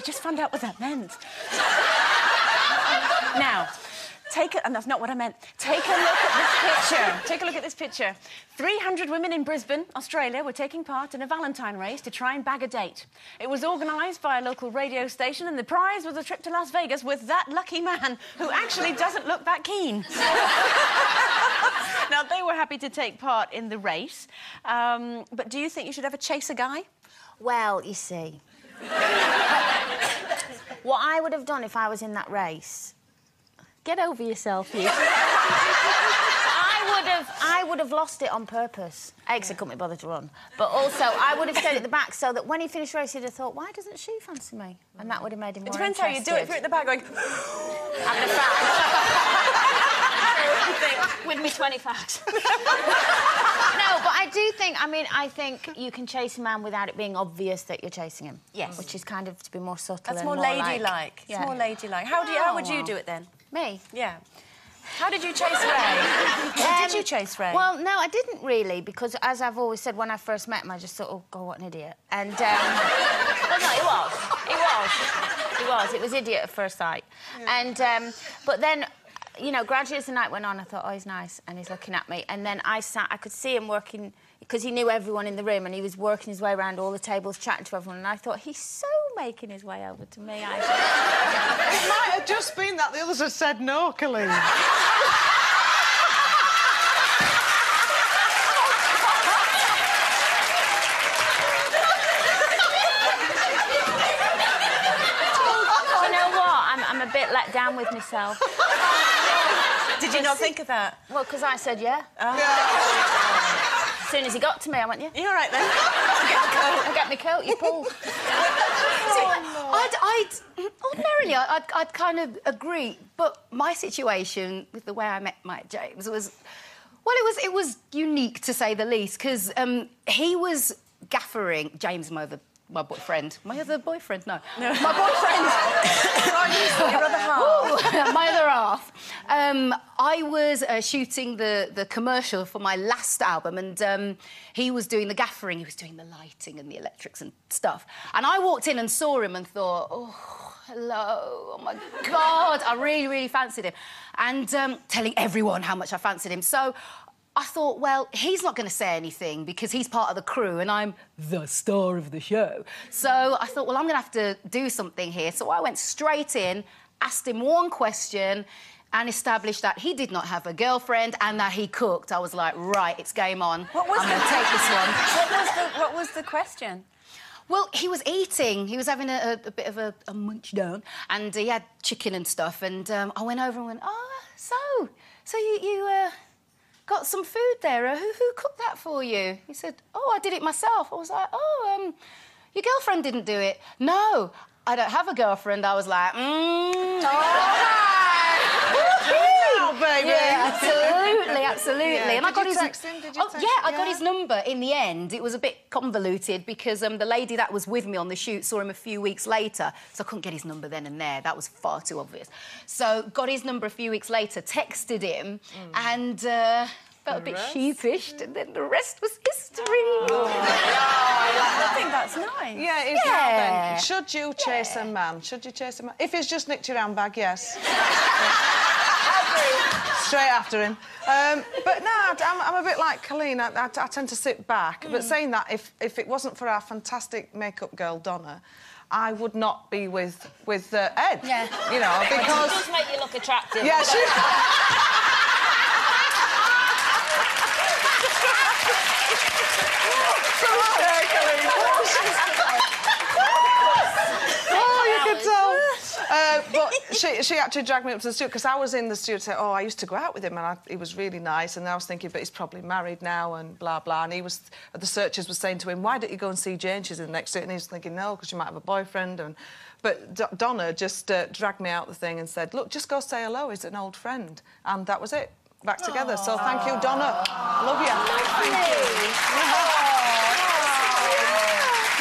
I just found out what that meant. now, take a, and that's not what I meant. Take a look at this picture. Take a look at this picture. 300 women in Brisbane, Australia, were taking part in a Valentine race to try and bag a date. It was organised by a local radio station, and the prize was a trip to Las Vegas with that lucky man who actually doesn't look that keen. now, they were happy to take part in the race, um, but do you think you should ever chase a guy? Well, you see. What I would have done if I was in that race. Get over yourself, you. I would have I would have lost it on purpose. X, I couldn't be bothered to run. But also I would have stayed at the back so that when he finished racing he'd have thought, why doesn't she fancy me? And that would have made him more It depends interested. how you do it. If you're at the back going... Having a fact. With me 20 facts. no, but I think, I mean, I think you can chase a man without it being obvious that you're chasing him. Yes. Which is kind of to be more subtle That's more like- ladylike. Yeah. It's more ladylike. How do you, how would you do it then? Me? Yeah. How did you chase Ray? How did you chase Ray? Well, no, I didn't really, because as I've always said, when I first met him, I just thought, oh, God, what an idiot. And, um... well, no, he was. He was. He was. It was idiot at first sight. And, um... But then, you know, gradually as the night went on, I thought, oh, he's nice, and he's looking at me. And then I sat... I could see him working... Because he knew everyone in the room, and he was working his way around all the tables, chatting to everyone. And I thought, he's so making his way over to me. I It might have just been that the others had said no, Coleen. you know what? I'm, I'm a bit let down with myself. did you not think of that? Well, because I said yeah. As soon as he got to me, I went, yeah. You're all right then. I get my coat, you pull. I'd, I'd ordinarily I'd, I'd kind of agree, but my situation with the way I met Mike James was, well, it was it was unique to say the least because um, he was gaffering James, my other my boyfriend, my other boyfriend, no, no. my boyfriend, Your other half. my other half. Um, I was uh, shooting the, the commercial for my last album, and um, he was doing the gaffering, he was doing the lighting and the electrics and stuff. And I walked in and saw him and thought, oh, hello, oh my God, I really, really fancied him. And um, telling everyone how much I fancied him. So I thought, well, he's not going to say anything because he's part of the crew and I'm the star of the show. So I thought, well, I'm going to have to do something here. So I went straight in, asked him one question, and established that he did not have a girlfriend and that he cooked. I was like, right, it's game on. What was I'm going to take this one. What was the, what was the question? Well, he was eating. He was having a, a, a bit of a, a munch down, and he had chicken and stuff. And um, I went over and went, "Oh, so, so you, you uh, got some food there? Uh, who, who cooked that for you?" He said, "Oh, I did it myself." I was like, "Oh, um, your girlfriend didn't do it." No, I don't have a girlfriend. I was like, "Mm, all right." Now, baby. Yeah, absolutely, absolutely. Yeah. And I got you his text him? Did you oh, yeah, I got his number in the end. It was a bit convoluted because um, the lady that was with me on the shoot saw him a few weeks later, so I couldn't get his number then and there. That was far too obvious. So got his number a few weeks later, texted him, and. Uh, Felt a bit sheepish, and then the rest was history. I think that's nice. Yeah, it is now Yeah. then. Should you chase a man? Should you chase a man? If he's just nicked your handbag, yes. Straight after him. Um, but no, I'm, I'm a bit like Coleen. I, I, I tend to sit back. Mm. But saying that, if, if it wasn't for our fantastic makeup girl, Donna, I would not be with, with uh, Ed. Yeah. You know, It because... does make you look attractive. Yeah, she... Oh, you could tell. Uh, but she, she actually dragged me up to the studio because I was in the studio saying, oh, I used to go out with him and I, he was really nice. And I was thinking, but he's probably married now and blah, blah. And he was, the searchers were saying to him, why don't you go and see Jane? She's in the next studio. And he was thinking, no, because she might have a boyfriend. And But D- Donna just uh, dragged me out the thing and said, look, just go say hello. He's an old friend. And that was it. Back together. So thank you, Donna. Love you.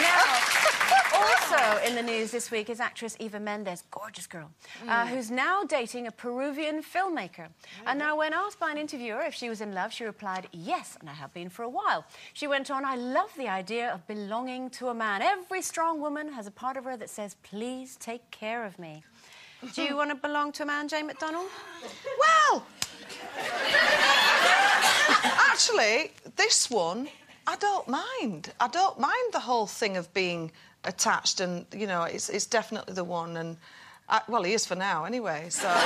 Now, also, Also in the news this week is actress Eva Mendes, gorgeous girl, uh, who's now dating a Peruvian filmmaker. And now, when asked by an interviewer if she was in love, she replied, "Yes, and I have been for a while." She went on, "I love the idea of belonging to a man. Every strong woman has a part of her that says, please take care of me.'" Do you want to belong to a man, Jane McDonald? Well, actually, this one, I don't mind. I don't mind the whole thing of being attached, and you know, it's, it's definitely the one. And I, well, he is for now, anyway. So.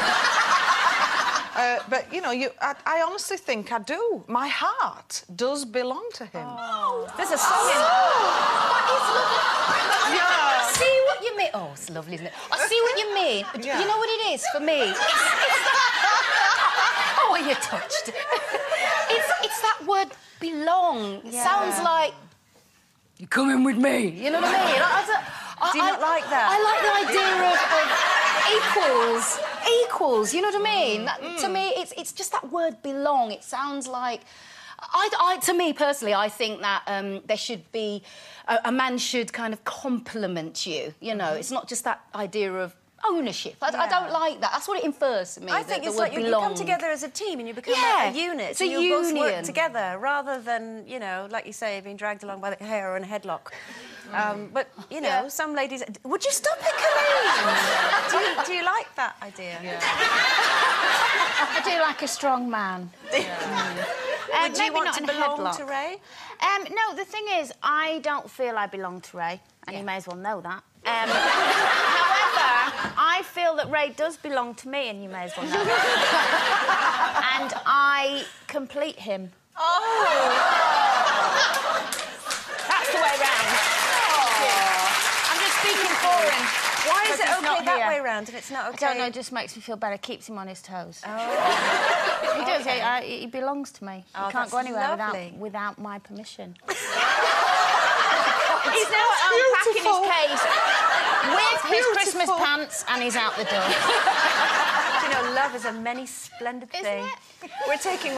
Uh, but you know, you, I, I honestly think I do. My heart does belong to him. Oh, There's a song in That is lovely. I see what you mean. Oh, it's lovely, isn't it? I see what you mean. Yeah. You know what it is for me? It's, it's are touched? it's, it's that word belong. It sounds like you're coming with me. You know what I mean? I, I don't- I- Do you not I- like that? I like the idea of, of equals. Equals. You know what I mean? That- To me, it's it's just that word belong. It sounds like. I, I, to me personally, I think that um, there should be a, a man should kind of compliment you. You know, it's not just that idea of ownership. I, I don't like that. That's what it infers to me. I think it's like you, you come together as a team and you become Yeah, a, a unit. it's a and you both work together rather than, you know, like you say, being dragged along by the hair or in a headlock. Um, but, you know, Yeah. some ladies... Would you stop it, Coleen? do, you, do you like that idea? I do like a strong man. Uh, Would you maybe want not to in a belong headlock. to Ray? Um, no, the thing is, I don't feel I belong to Ray, and you may as well know that. Um, however, I feel that Ray does belong to me, and you may as well know and I complete him. Oh! That's the way round. Oh. I'm just speaking for him. Why is it okay that here. way round and it's not okay? I don't know, it just makes me feel better, Keeps him on his toes. Oh. he does, he, I, he belongs to me. Oh, he can't go anywhere lovely. without, without my permission. He's now at home um, packing his case with his Christmas pants and he's out the door. you know, love is a many splendid Isn't thing. it? We're taking